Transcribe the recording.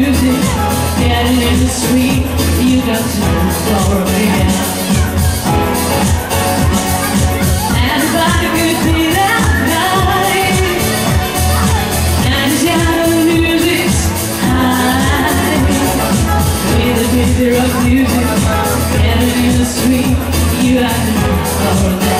music and it is sweet you got to for and the good of and high the picture of music and it is sweet you got to for me